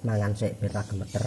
Nah, mangan sik biar ra gemeter.